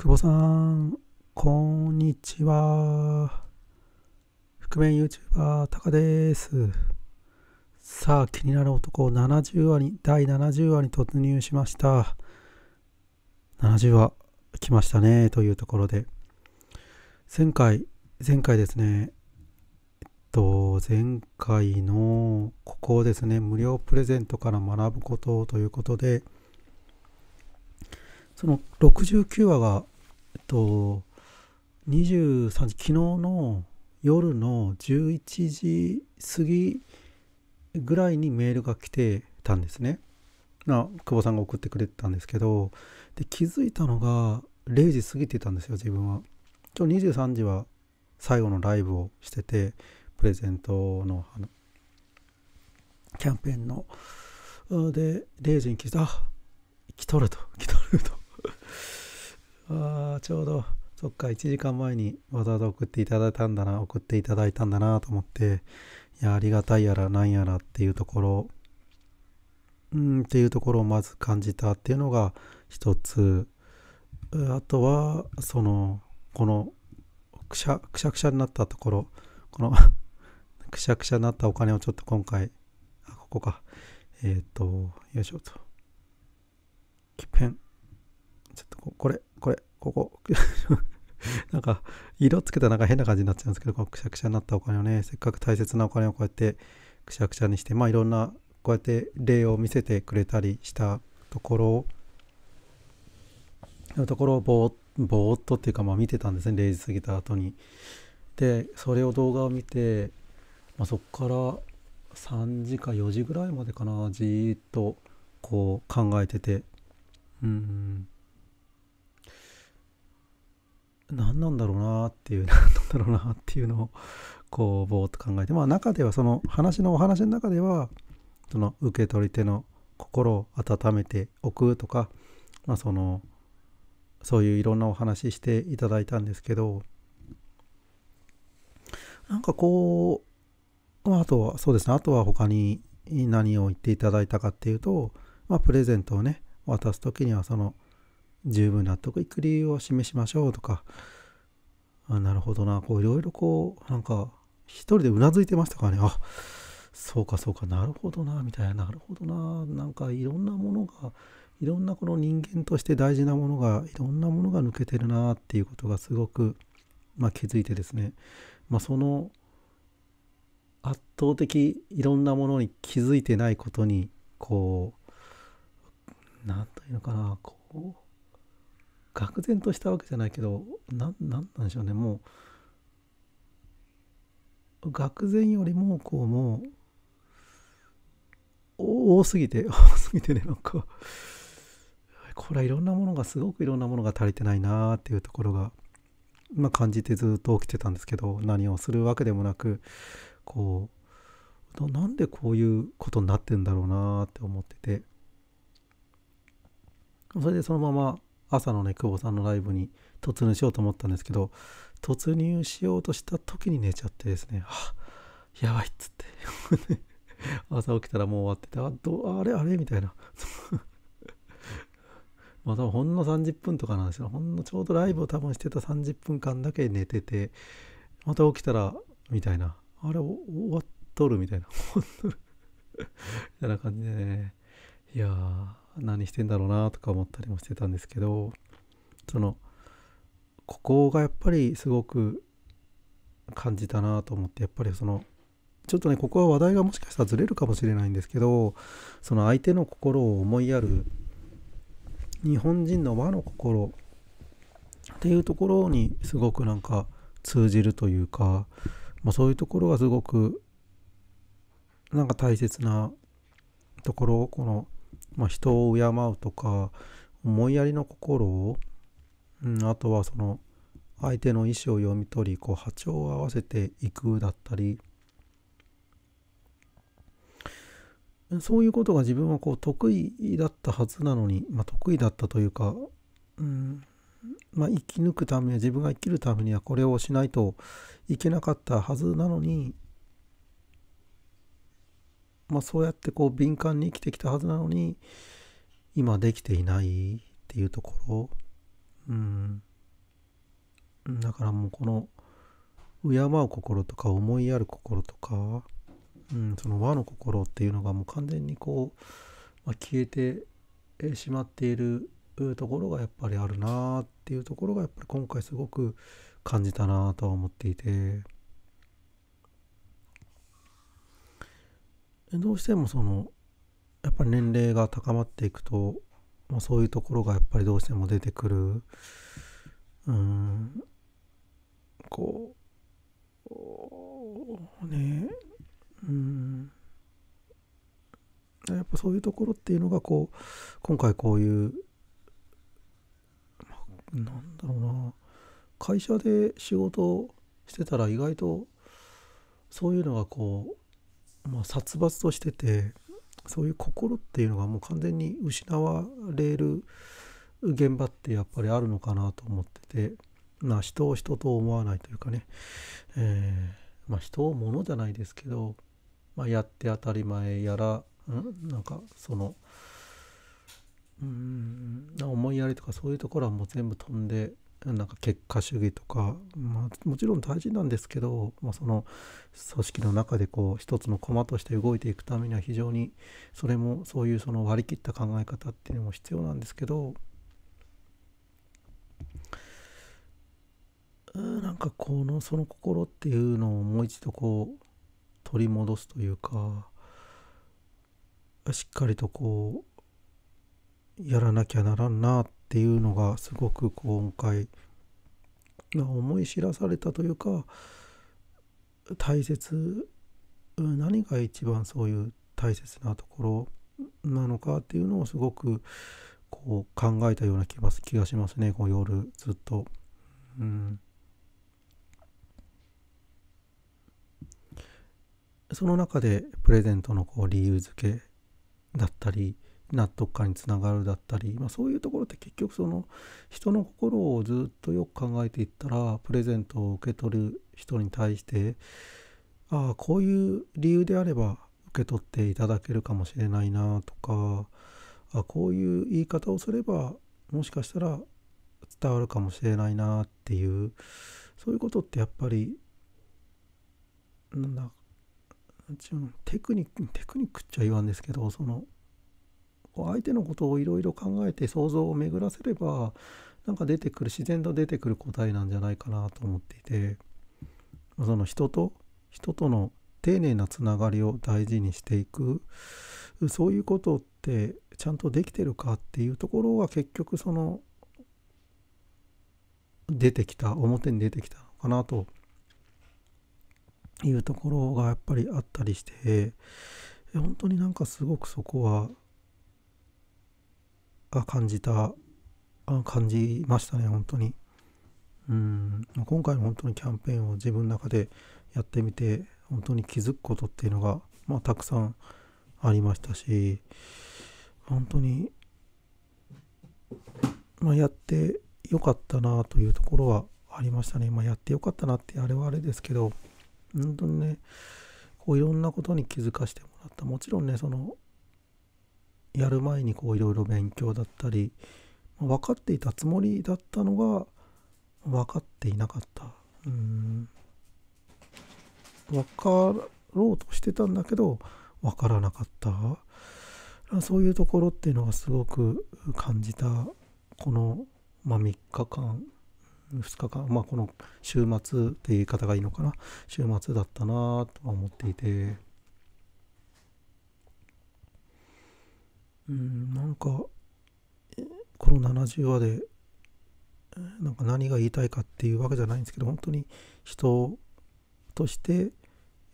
久保さん、こんにちは。覆面 YouTuber タカです。さあ、気になる男70話に、第70話に突入しました。70話来ましたね、というところで。前回、前回ですね、えっと、前回の、ここですね、無料プレゼントから学ぶことということで、その69話が、えっと、23時、昨日の夜の11時過ぎぐらいにメールが来てたんですね。な久保さんが送ってくれてたんですけど、で気づいたのが0時過ぎてたんですよ、自分は。今日23時は最後のライブをしてて、プレゼントのあのキャンペーンの。で、0時に気づいた、あ来とると、来とると。ああ、ちょうど、そっか、1時間前にわざわざ送っていただいたんだな、送っていただいたんだなと思って、いや、ありがたいやらなんやらっていうところ、うん、っていうところをまず感じたっていうのが一つ。あとは、その、この、くしゃ、くしゃくしゃになったところ、この くしゃくしゃになったお金をちょっと今回、あ、ここか。えっ、ー、と、よいしょと。キペン。ちょっとこれ、これ、ここ。なんか、色つけたらなんか変な感じになっちゃうんですけど、このくしゃくしゃになったお金をね、せっかく大切なお金をこうやってくしゃくしゃにして、まあいろんな、こうやって例を見せてくれたりしたところのところをぼーぼーっとっていうか、まあ見てたんですね、0時過ぎた後に。で、それを動画を見て、まあ、そこから3時か4時ぐらいまでかな、じーっとこう考えてて、うん、何なんだろうなっていう、何なんだろうなっていうのを、こう、ぼーっと考えて、まあ中では、その話のお話の中では、その受け取り手の心を温めておくとか、まあその、そういういろんなお話していただいたんですけど、なんかこう、まあ、あとは、そうですね、あとは他に何を言っていただいたかっていうと、まあ、プレゼントをね、渡す時にはその、十分納得いく理由を示しましょうとか、あなるほどな、こういろいろこう、なんか、一人でうなずいてましたからね、あそうかそうか、なるほどな、みたいな、なるほどな、なんかいろんなものが、いろんなこの人間として大事なものが、いろんなものが抜けてるな。っていうことがすごく、まあ、気づいてですね、まあ、その圧倒的いろんなものに気づいてないことに、こう、なんというのかな、こう、愕然としたわけじゃないけど、ななんなんでしょうね、もう、愕然よりも、こう、もう、多すぎて、多すぎてね、なんか、これはいろんなものが、すごくいろんなものが足りてないなっていうところが、まあ、感じてずっと起きてたんですけど、何をするわけでもなく、こう、なんでこういうことになってんだろうなって思ってて、それでそのまま朝のね、久保さんのライブに突入しようと思ったんですけど、突入しようとした時に寝ちゃってですね、あやばいっつって。朝起きたらもう終わってて、あ、どあれあれみたいな。まあ多分ほんの30分とかなんですよ。ほんのちょうどライブを多分してた30分間だけ寝てて、また起きたら、みたいな。あれ、終わっとるみたいな。みたいな感じでね。いやー、何してんだろうなとか思ったりもしてたんですけど、その、ここがやっぱりすごく感じたなと思って、やっぱりその、ちょっとね、ここは話題がもしかしたらずれるかもしれないんですけど、その相手の心を思いやる日本人の和の心っていうところにすごくなんか通じるというか、まあ、そういうところがすごくなんか大切なところをこの、まあ、人を敬うとか思いやりの心を、うん、あとはその相手の意思を読み取りこう波長を合わせていくだったり。そういうことが自分はこう得意だったはずなのに、まあ、得意だったというか、うんまあ、生き抜くためには自分が生きるためにはこれをしないといけなかったはずなのに、まあ、そうやってこう敏感に生きてきたはずなのに今できていないっていうところ、うん、だからもうこの敬う心とか思いやる心とか、うん、その和の心っていうのがもう完全にこう、まあ、消えてしまっているところがやっぱりあるなっていうところがやっぱり今回すごく感じたなとは思っていて。どうしてもそのやっぱり年齢が高まっていくと、まあ、そういうところがやっぱりどうしても出てくる。うんこうねうん。やっぱそういうところっていうのがこう今回こういうなんだろうな。会社で仕事してたら意外とそういうのがこう、まあ、殺伐としててそういう心っていうのがもう完全に失われる現場ってやっぱりあるのかなと思ってて、まあ、人を人と思わないというかね、えー、まあ、人を物じゃないですけど、まあ、やって当たり前やら、ん、なんかそのうん思いやりとかそういうところはもう全部飛んでなんか結果主義とか、まあ、もちろん大事なんですけど、まあ、その組織の中でこう一つの駒として動いていくためには非常にそれもそういうその割り切った考え方っていうのも必要なんですけどなんかこのその心っていうのをもう一度こう取り戻すというかしっかりとこうやらなきゃならんなってていうのがすごく今回思い知らされたというか大切何が一番そういう大切なところなのかっていうのをすごくこう考えたような気が気がしますねこう夜ずっと。うんその中でプレゼントのこう理由付けだったり納得感につながるだったり、まあ、そういうところって結局その人の心をずっとよく考えていったらプレゼントを受け取る人に対してああこういう理由であれば受け取っていただけるかもしれないなとかあこういう言い方をすればもしかしたら伝わるかもしれないなっていうそういうことってやっぱりなんだテクニックテクニックっちゃ言わんですけどその相手のことをいろいろ考えて想像を巡らせればなんか出てくる自然と出てくる答えなんじゃないかなと思っていてその人と人との丁寧なつながりを大事にしていくそういうことってちゃんとできてるかっていうところは結局その出てきた表に出てきたのかなと。いうところがやっぱりあったりして本当になんかすごくそこは感じた感じましたね本当に。うん。今回の本当にキャンペーンを自分の中でやってみて本当に気づくことっていうのが、まあ、たくさんありましたし本当に、まあ、やってよかったなというところはありましたね、まあ、やってよかったなってあれはあれですけど本当にねこういろんなことに気づかせてもらった。もちろんねそのやる前にこういろいろ勉強だったり分かっていたつもりだったのが分かっていなかった。うん。分かろうとしてたんだけど分からなかった。そういうところっていうのがすごく感じた。この、まあ、3日間2日間まあこの週末って言い方がいいのかな。週末だったなとは思っていて。うんなんかこの70話でなんか何が言いたいかっていうわけじゃないんですけど本当に人として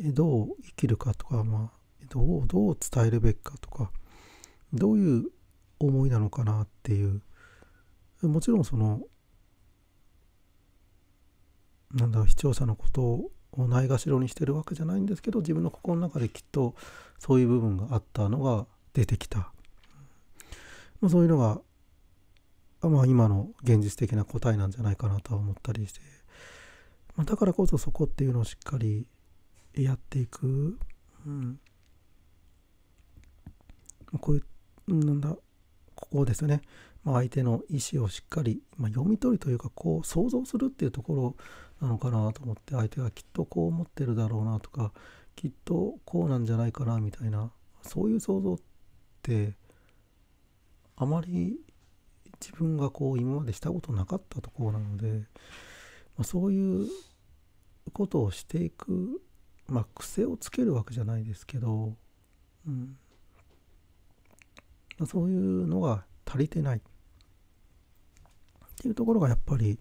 どう生きるかとか、まあ、どうどう伝えるべきかとかどういう思いなのかなっていう。もちろんそのなんだ視聴者のことをないがしろにしてるわけじゃないんですけど自分の心の中できっとそういう部分があったのが出てきた。まあ、そういうのが、まあ、今の現実的な答えなんじゃないかなとは思ったりして、まあ、だからこそそこっていうのをしっかりやっていく、うん、こういうなんだここですね、まあ、相手の意思をしっかり、まあ、読み取りというかこう想像するっていうところなのかなと思って相手がきっとこう思ってるだろうなとかきっとこうなんじゃないかなみたいなそういう想像ってあまり自分がこう今までしたことなかったところなので、まあ、そういうことをしていく、まあ、癖をつけるわけじゃないですけど、うんまあ、そういうのが足りてないっていうところがやっぱり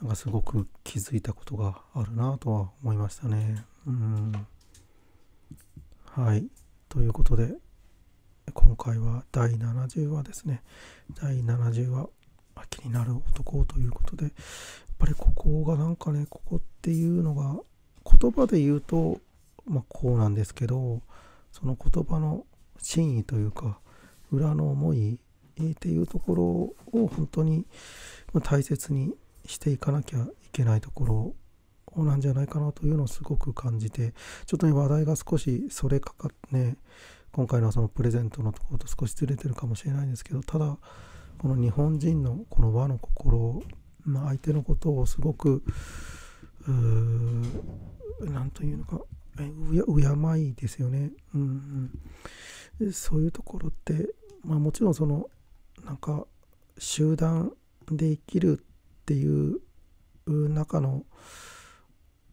なんかすごく気づいたことがあるなとは思いましたね。うんはい。ということで、今回は第70話ですね。第70話、気になる男ということで、やっぱりここがなんかね、ここっていうのが、言葉で言うと、まあ、こうなんですけど、その言葉の真意というか、裏の思いっていうところを本当に大切にしていかなきゃいけないところなんじゃないかなというのをすごく感じてちょっとね話題が少しそれかかってね今回のそのプレゼントのところと少しずれてるかもしれないんですけどただこの日本人のこの和の心、まあ、相手のことをすごく何というのか敬いですよね、うんうん、そういうところって、まあ、もちろんそのなんか集団で生きるっていう中の、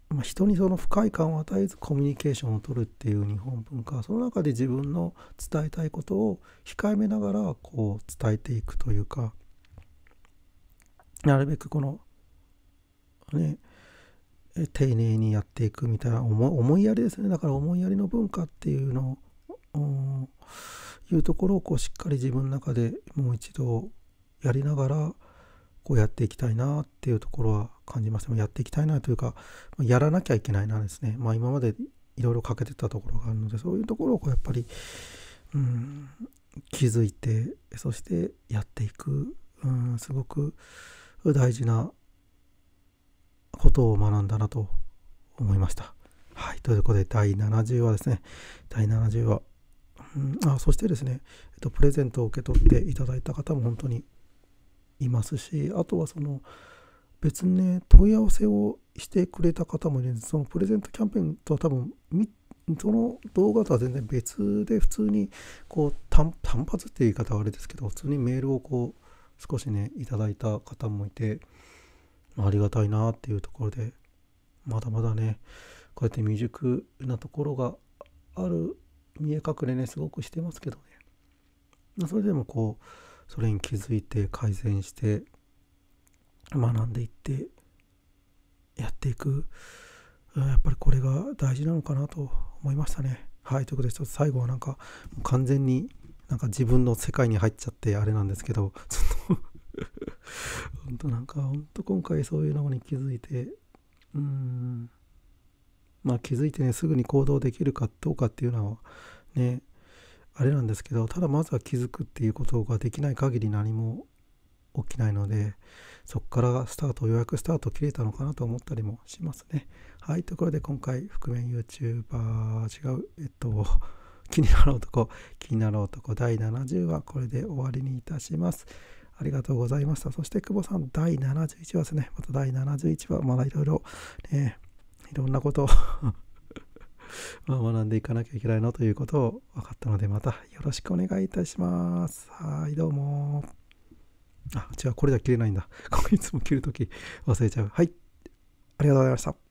まあ、人にその不快感を与えずコミュニケーションを取るっていう日本文化その中で自分の伝えたいことを控えめながらこう伝えていくというかなるべくこのね丁寧にやっていくみたいな思いやりですね。だから思いやりの文化っていうのをいうところをこうしっかり自分の中でもう一度やりながらこうやっていきたいなっていうところは感じます。やっていきたいなというかやらなきゃいけないなですね。まあ今までいろいろ欠けてたところがあるのでそういうところをこうやっぱりうん気づいてそしてやっていくうんすごく大事なことを学んだなと思いました。はい、ということで第70話ですね。第70話、うん、あそしてですね、えっと、プレゼントを受け取っていただいた方も本当にいますしあとはその別にね問い合わせをしてくれた方もいるんです。そのプレゼントキャンペーンとは多分その動画とは全然別で普通にこう単発っていう言い方はあれですけど普通にメールをこう少しねいただいた方もいてありがたいなっていうところでまだまだねこうやって未熟なところがある見え隠れねすごくしてますけどね。それでもこうそれに気づいて改善して学んでいってやっていくやっぱりこれが大事なのかなと思いましたね。はいということでちょっと最後はなんか完全になんか自分の世界に入っちゃってあれなんですけどちょっと 本当なんか本当今回そういうのに気づいてうんまあ気づいてねすぐに行動できるかどうかっていうのはねあれなんですけどただまずは気づくっていうことができない限り何も起きないのでそこからスタートようやくスタート切れたのかなと思ったりもしますねはいところで今回覆面 YouTuber 違うえっと 気になる男気になる男第70話これで終わりにいたしますありがとうございましたそして久保さん第71話ですねまた第71話まだいろいろねいろんなことを、学んでいかなきゃいけないなということを分かったので、またよろしくお願いいたします。はい、どうも。あ、違う、これじゃ切れないんだ。こいつも切るとき忘れちゃう。はい。ありがとうございました。